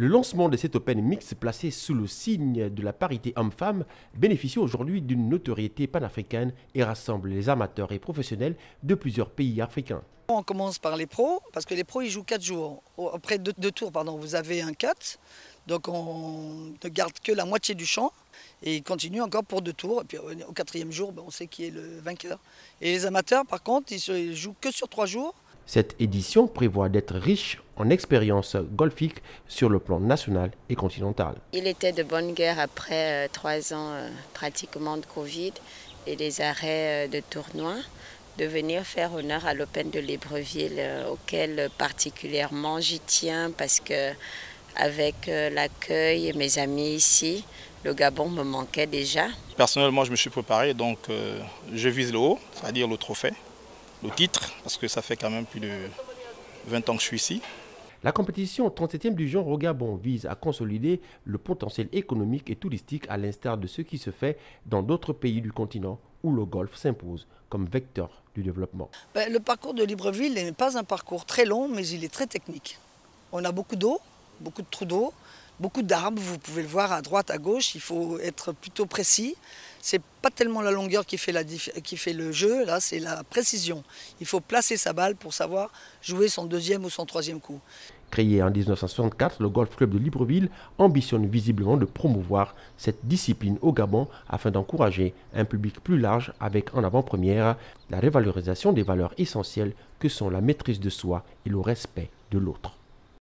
Le lancement de cet Open Mix placé sous le signe de la parité homme-femme bénéficie aujourd'hui d'une notoriété panafricaine et rassemble les amateurs et professionnels de plusieurs pays africains. On commence par les pros, parce que les pros ils jouent 4 jours. Après deux, tours, pardon, vous avez un cut, donc on ne garde que la moitié du champ et il continue encore pour deux tours. Et puis au quatrième jour, ben, on sait qui est le vainqueur. Et les amateurs, par contre, ils jouent que sur trois jours. Cette édition prévoit d'être riche en expériences golfiques sur le plan national et continental. Il était de bonne guerre après euh, trois ans euh, pratiquement de Covid et des arrêts euh, de tournois de venir faire honneur à l'Open de Libreville, auquel particulièrement j'y tiens parce que avec l'accueil et mes amis ici, le Gabon me manquait déjà. Personnellement, je me suis préparé, donc je vise le haut, c'est-à-dire le trophée le titre, parce que ça fait quand même plus de 20 ans que je suis ici. La compétition 37e du genre au Gabon vise à consolider le potentiel économique et touristique à l'instar de ce qui se fait dans d'autres pays du continent où le golf s'impose comme vecteur du développement. Ben, le parcours de Libreville n'est pas un parcours très long, mais il est très technique. On a beaucoup d'eau, beaucoup de trous d'eau, beaucoup d'arbres, vous pouvez le voir à droite, à gauche, il faut être plutôt précis. C'est pas tellement la longueur qui fait, qui fait le jeu, là c'est la précision. Il faut placer sa balle pour savoir jouer son deuxième ou son troisième coup. Créé en 1964, le Golf Club de Libreville ambitionne visiblement de promouvoir cette discipline au Gabon afin d'encourager un public plus large avec en avant-première la révalorisation des valeurs essentielles que sont la maîtrise de soi et le respect de l'autre.